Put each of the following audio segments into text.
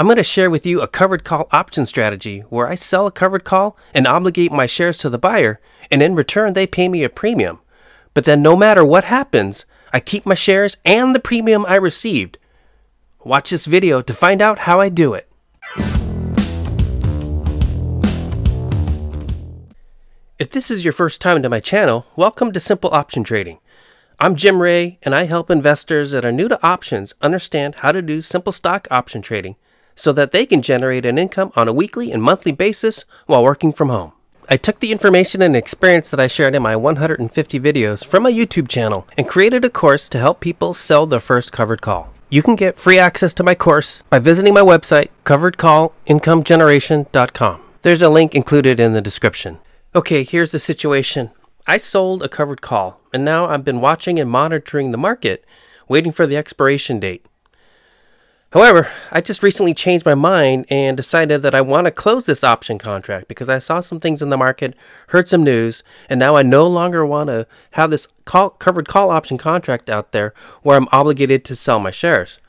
I'm going to share with you a covered call option strategy where I sell a covered call and obligate my shares to the buyer, and in return, they pay me a premium. But then, no matter what happens, I keep my shares and the premium I received. Watch this video to find out how I do it. If this is your first time to my channel, welcome to Simple Option Trading. I'm Jim Ray, and I help investors that are new to options understand how to do simple stock option trading so that they can generate an income on a weekly and monthly basis while working from home. I took the information and experience that I shared in my 150 videos from my YouTube channel and created a course to help people sell their first covered call. You can get free access to my course by visiting my website, coveredcallincomegeneration.com. There's a link included in the description. Okay, here's the situation. I sold a covered call, and now I've been watching and monitoring the market, waiting for the expiration date. However, I just recently changed my mind and decided that I want to close this option contract because I saw some things in the market, heard some news, and now I no longer want to have this call, covered call option contract out there where I'm obligated to sell my shares.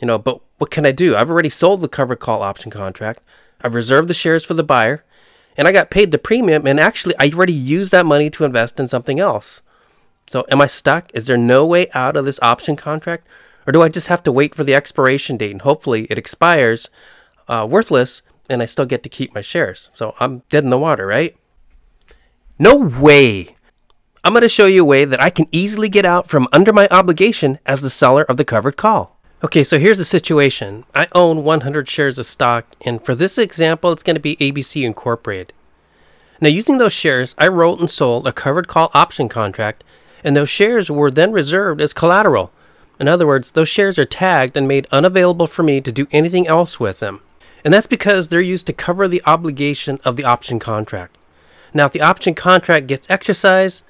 You know, but what can I do? I've already sold the covered call option contract. I've reserved the shares for the buyer and I got paid the premium, and actually, I already used that money to invest in something else. So, am I stuck? Is there no way out of this option contract? Or do I just have to wait for the expiration date and hopefully it expires uh, worthless and I still get to keep my shares? So, I'm dead in the water, right? No way! I'm going to show you a way that I can easily get out from under my obligation as the seller of the covered call. Okay, so here's the situation. I own 100 shares of stock, and for this example, it's going to be ABC Incorporated. Now, using those shares, I wrote and sold a covered call option contract, and those shares were then reserved as collateral. In other words, those shares are tagged and made unavailable for me to do anything else with them. And that's because they're used to cover the obligation of the option contract. Now, if the option contract gets exercised,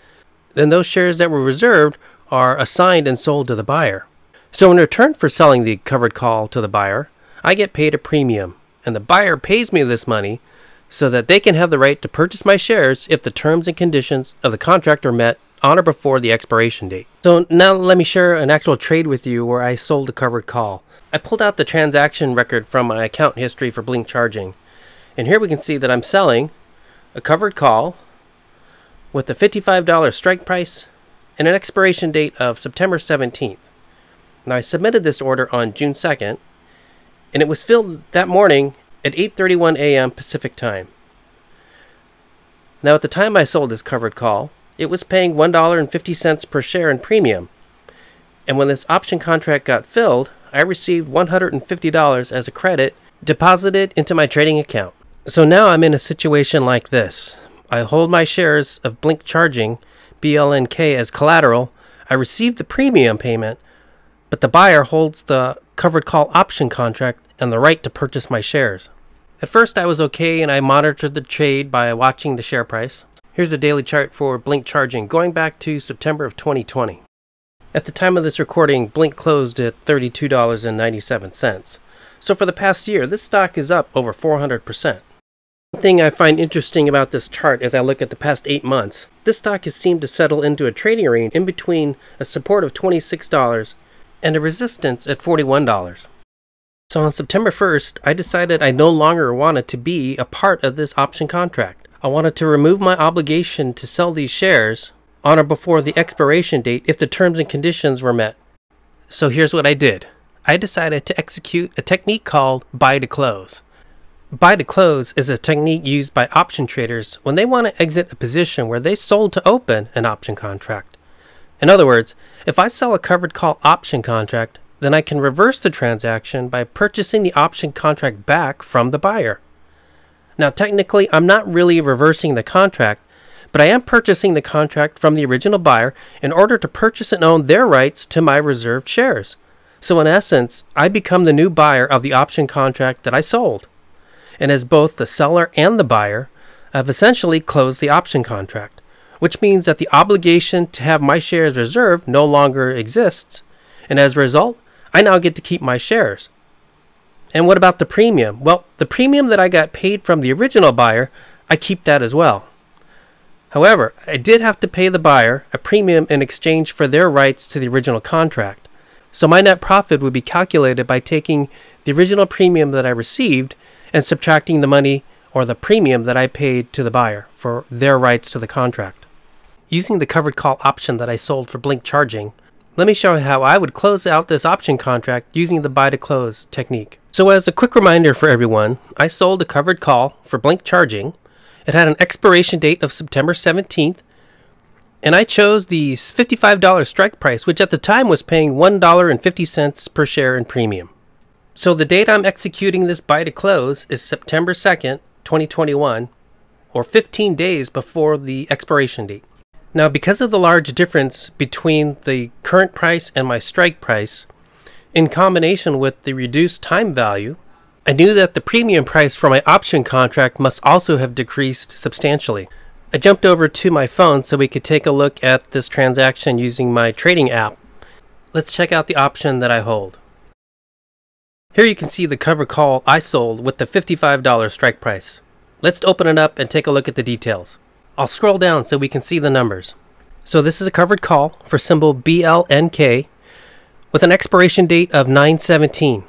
then those shares that were reserved are assigned and sold to the buyer. So, in return for selling the covered call to the buyer, I get paid a premium, and the buyer pays me this money so that they can have the right to purchase my shares if the terms and conditions of the contract are met on or before the expiration date. So, now let me share an actual trade with you where I sold a covered call. I pulled out the transaction record from my account history for Blink Charging, and here we can see that I'm selling a covered call with a $55 strike price and an expiration date of September 17th. Now I submitted this order on June 2nd, and it was filled that morning at 8:31 a.m. Pacific Time. Now at the time I sold this covered call, it was paying $1.50 per share in premium. And when this option contract got filled, I received $150 as a credit deposited into my trading account. So now I'm in a situation like this. I hold my shares of Blink Charging, BLNK, as collateral. I received the premium payment, but the buyer holds the covered call option contract and the right to purchase my shares. At first, I was okay and I monitored the trade by watching the share price. Here's a daily chart for Blink Charging going back to September of 2020. At the time of this recording, Blink closed at $32.97. So for the past year, this stock is up over 400%. One thing I find interesting about this chart as I look at the past 8 months, this stock has seemed to settle into a trading range in between a support of $26 and a resistance at $41. So on September 1st, I decided I no longer wanted to be a part of this option contract. I wanted to remove my obligation to sell these shares on or before the expiration date if the terms and conditions were met. So here's what I did. I decided to execute a technique called buy to close. Buy to close is a technique used by option traders when they want to exit a position where they sold to open an option contract. In other words, if I sell a covered call option contract, then I can reverse the transaction by purchasing the option contract back from the buyer. Now, technically, I'm not really reversing the contract, but I am purchasing the contract from the original buyer in order to purchase and own their rights to my reserved shares. So, in essence, I become the new buyer of the option contract that I sold. And as both the seller and the buyer, I've essentially closed the option contract which means that the obligation to have my shares reserved no longer exists. And as a result, I now get to keep my shares. And what about the premium? Well, the premium that I got paid from the original buyer, I keep that as well. However, I did have to pay the buyer a premium in exchange for their rights to the original contract. So my net profit would be calculated by taking the original premium that I received and subtracting the money or the premium that I paid to the buyer for their rights to the contract. Using the covered call option that I sold for Blink Charging, let me show you how I would close out this option contract using the buy to close technique. So as a quick reminder for everyone, I sold a covered call for Blink Charging. It had an expiration date of September 17th, and I chose the $55 strike price, which at the time was paying $1.50 per share in premium. So the date I'm executing this buy to close is September 2nd, 2021, or 15 days before the expiration date. Now, because of the large difference between the current price and my strike price, in combination with the reduced time value, I knew that the premium price for my option contract must also have decreased substantially. I jumped over to my phone so we could take a look at this transaction using my trading app. Let's check out the option that I hold. Here you can see the cover call I sold with the $55 strike price. Let's open it up and take a look at the details. I'll scroll down so we can see the numbers. So this is a covered call for symbol BLNK with an expiration date of 917.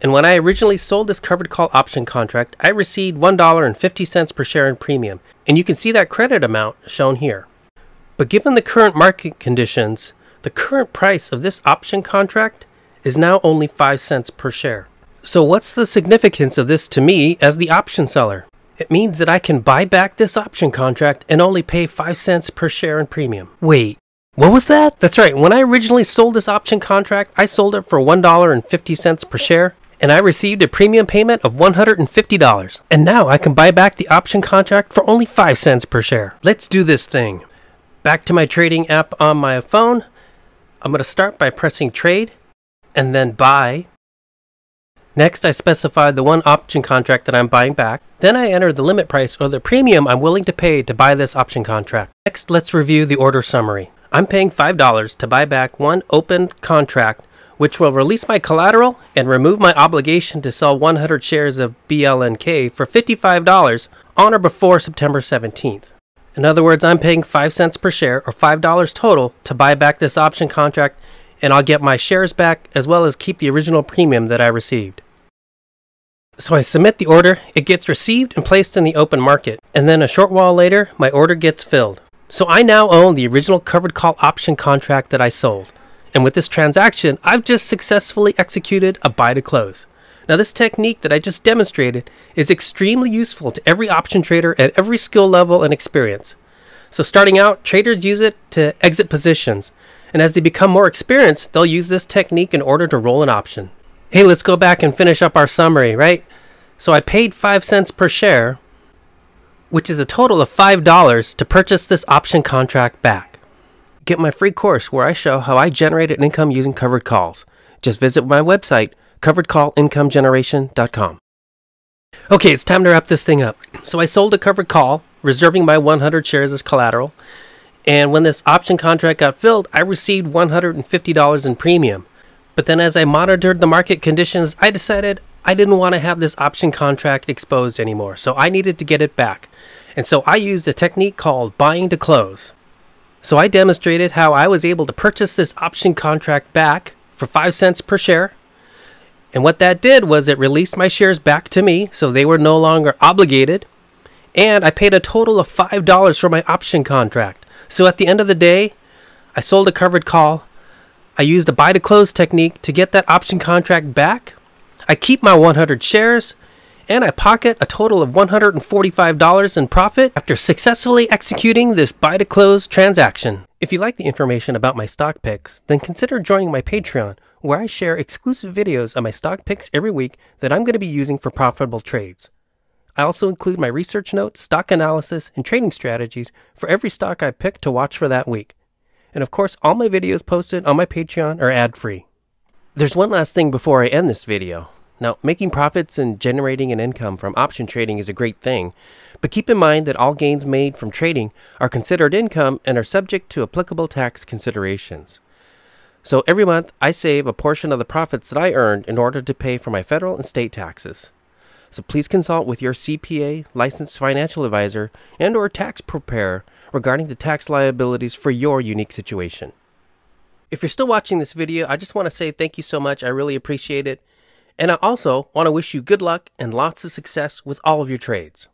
And when I originally sold this covered call option contract, I received $1.50 per share in premium, and you can see that credit amount shown here. But given the current market conditions, the current price of this option contract is now only 5 cents per share. So what's the significance of this to me as the option seller? It means that I can buy back this option contract and only pay 5 cents per share in premium. Wait, what was that? That's right, when I originally sold this option contract, I sold it for $1.50 per share, and I received a premium payment of $150. And now I can buy back the option contract for only 5 cents per share. Let's do this thing. Back to my trading app on my phone. I'm going to start by pressing trade and then buy Next, I specify the one option contract that I'm buying back. Then I enter the limit price or the premium I'm willing to pay to buy this option contract. Next, let's review the order summary. I'm paying $5 to buy back one open contract which will release my collateral and remove my obligation to sell 100 shares of BLNK for $55 on or before September 17th. In other words, I'm paying 5 cents per share or $5 total to buy back this option contract and I'll get my shares back as well as keep the original premium that I received. So I submit the order, it gets received and placed in the open market, and then a short while later, my order gets filled. So I now own the original covered call option contract that I sold. And with this transaction, I've just successfully executed a buy to close. Now this technique that I just demonstrated is extremely useful to every option trader at every skill level and experience. So starting out, traders use it to exit positions and as they become more experienced, they'll use this technique in order to roll an option. Hey, let's go back and finish up our summary, right? So I paid 5 cents per share, which is a total of $5 to purchase this option contract back. Get my free course where I show how I generated income using covered calls. Just visit my website, coveredcallincomegeneration.com. Okay, it's time to wrap this thing up. So I sold a covered call, reserving my 100 shares as collateral. And when this option contract got filled, I received $150 in premium. But then as I monitored the market conditions, I decided I didn't want to have this option contract exposed anymore, so I needed to get it back. And so I used a technique called buying to close. So I demonstrated how I was able to purchase this option contract back for 5 cents per share. And what that did was it released my shares back to me, so they were no longer obligated. And I paid a total of $5 for my option contract. So at the end of the day, I sold a covered call. I used a buy to close technique to get that option contract back. I keep my 100 shares and I pocket a total of $145 in profit after successfully executing this buy to close transaction. If you like the information about my stock picks, then consider joining my Patreon where I share exclusive videos of my stock picks every week that I'm going to be using for profitable trades. I also include my research notes, stock analysis, and trading strategies for every stock I pick to watch for that week. And of course, all my videos posted on my Patreon are ad free. There's one last thing before I end this video. Now, making profits and generating an income from option trading is a great thing, but keep in mind that all gains made from trading are considered income and are subject to applicable tax considerations. So every month, I save a portion of the profits that I earned in order to pay for my federal and state taxes. So please consult with your CPA, licensed financial advisor, and or tax preparer regarding the tax liabilities for your unique situation. If you're still watching this video, I just want to say thank you so much. I really appreciate it. And I also want to wish you good luck and lots of success with all of your trades.